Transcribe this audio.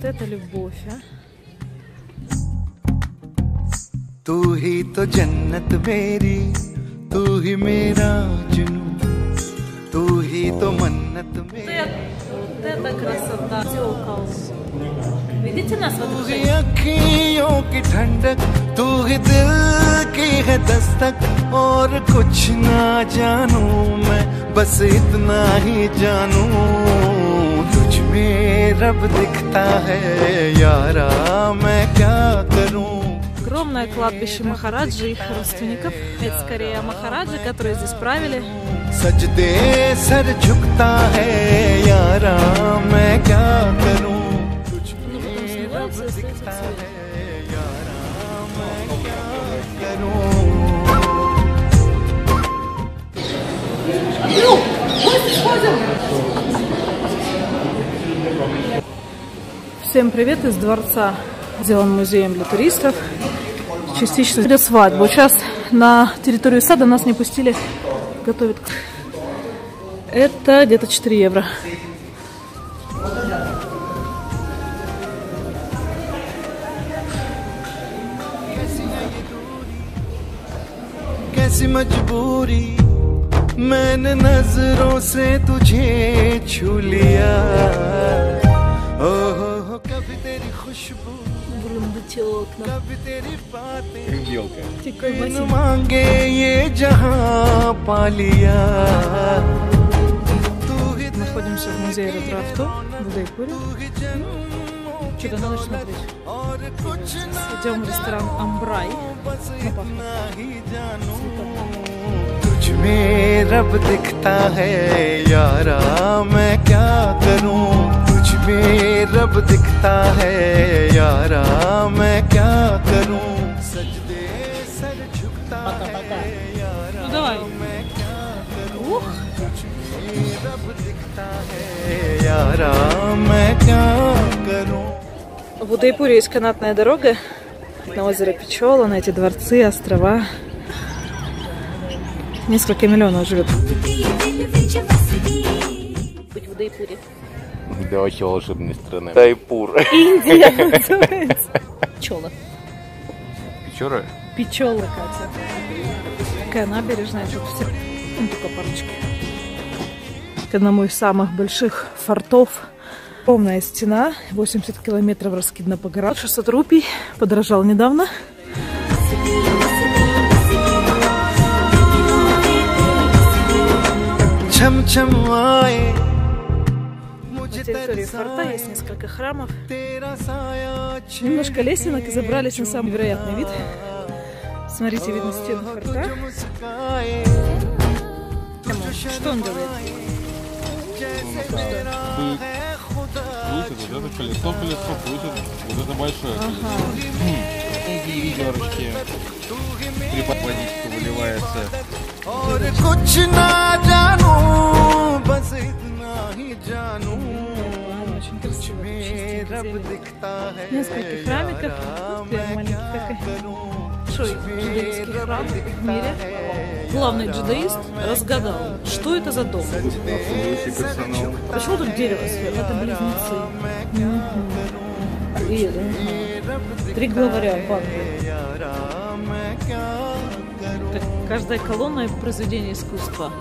Вот это любовь, а. तू ही तो जन्नत मेरी तू ही मेरा जुनू तू ही तो मन्नत Вот मेरी это, вот это красота. Зеркало. Видите нас в तू ही отражении? अखियों की ठंडक तू ही दिल की है दस्तक और कुछ ना जानू मैं बस इतना ही जानू तुझ में रब दिखता है यारा मैं क्या करूं Огромное кладбище Махараджи и их родственников. Это скорее Махараджи, которые здесь правили. सजदे सर झुकता Всем привет из дворца, сделан музеем для туристов. Частично для свадьбы. Сейчас на территорию сада нас не пустили. Готовят. Это где-то 4 евро. कैसी मजबूरी मैंने नजरों से तुझे छू लिया तेरी बातें बिन मांगे ये जहां पा लिया तू ही Находимся в музее Ретро-авто в Удайпуре. Что-то надо смотреть. और कुछ ना Идем в ресторан Амбрай. बस Ну, пахнет. इतना ही जानू तुझ में रब दिखता है यारा मैं क्या करूं तुझ में रब दिखता है यारा मैं क्या करूं सजदे सर झुकता है यारा Ну давай. मैं क्या करूं Ух! तुझ में रब दिखता है यारा मैं क्या करूं В Удайпуре есть канатная дорога на озеро Печола, на эти дворцы, острова. Несколько миллионов живет. Быть в Удайпуре. Для очень волшебной страны. Тайпур. Индия называется. Пчела. Печора? Печола, Катя. Такая набережная, тут все. Ну, только парочки. Это одному из самых больших фортов. Ровная стена, 80 километров раскидана по горам. 600 рупий, подорожал недавно. छम छम आए на территории форта есть несколько храмов, немножко лесенок и забрались на самый вероятный вид. Смотрите, видно стену форта. Что он делает? Крутит вот это колесо, колесо крутит, вот это большое колесо хм. эти ведерочки приподводить, что выливается. нескольких храмиков, прям маленькая большой джудаистский храм в мире. Главный джудаист разгадал, что это за дом. Почему тут дерево сверху? Это близнецы. И это. Три главаря в Каждая колонна – произведение искусства.